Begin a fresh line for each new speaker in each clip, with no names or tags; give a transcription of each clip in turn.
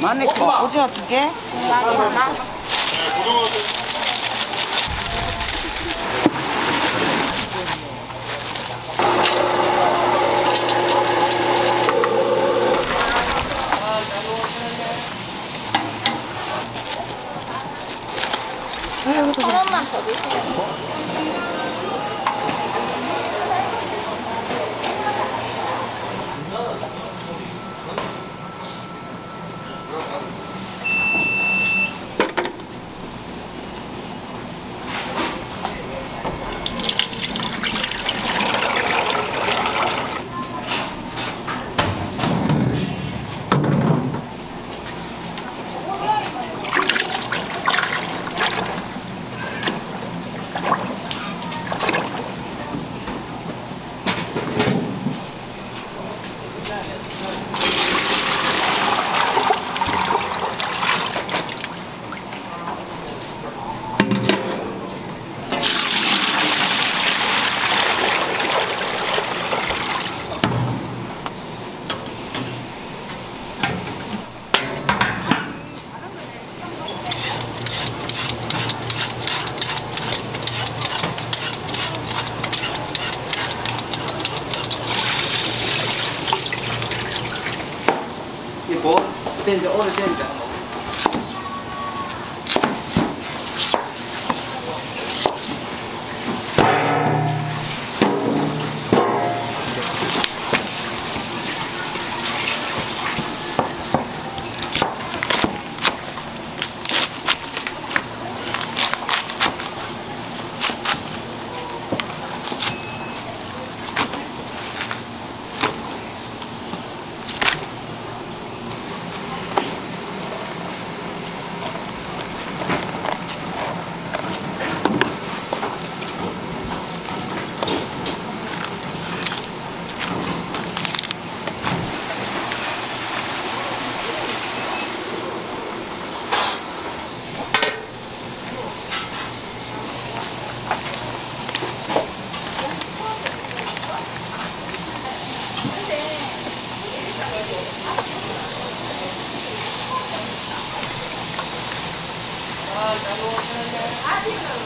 만원치 오징어 두 개.
쌀이 하나. 천 원만 더 주세요.
이거 된지 오래된지
Yeah.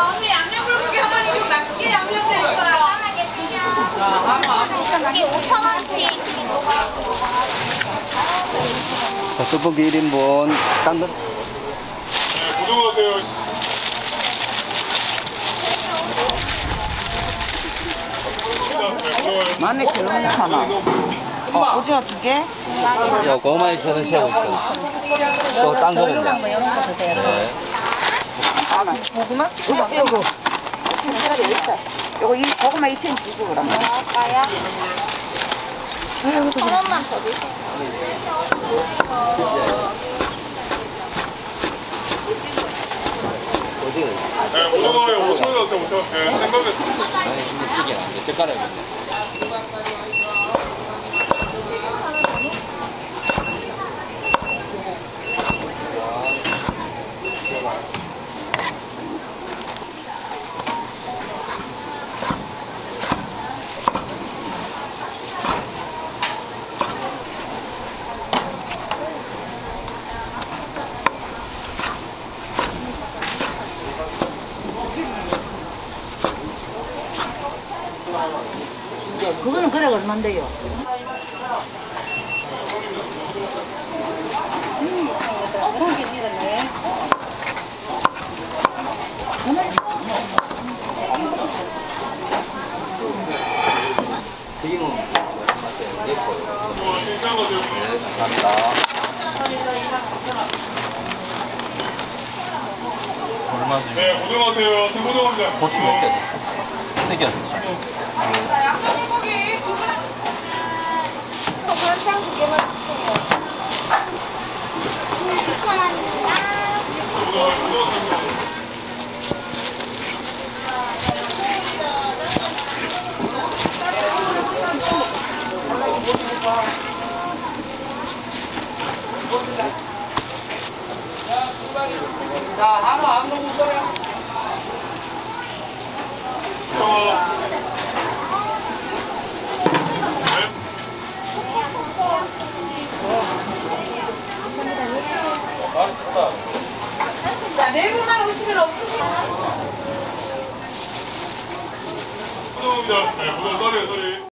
언니
양념을 고기
하나니 좀 낮게
양념돼 있어요.
하나게
생겨. 이게 1인분 딴 듯.
네, 고정하세요.
만에 들어오는 하나.
어, 오징어 두 개.
요거 5만 2천 원씩 하고 있어요. 또딴
거는요. 네. 드세요.
네.
고구마? 이거, 이거. 요거 이 고구마 2천 주고 그러면.
나갈까요? 천 원만 더.
어디가?
네, 고정하세요. 5천 원 하세요. 5천 원. 네, 생각에
아니, 근데 이게 안 돼. 젓가락이.
그거는 그래 얼만데요?
어. 네, 감사합니다. 얼마?
네, 고정하세요. 지금 고정합니다.
고추 몇 개? 세개 됐 어.
고구마 장두 개만 주세요. 6,000원입니다.
고정합니다. 네, 고정 썰이에요, 썰이.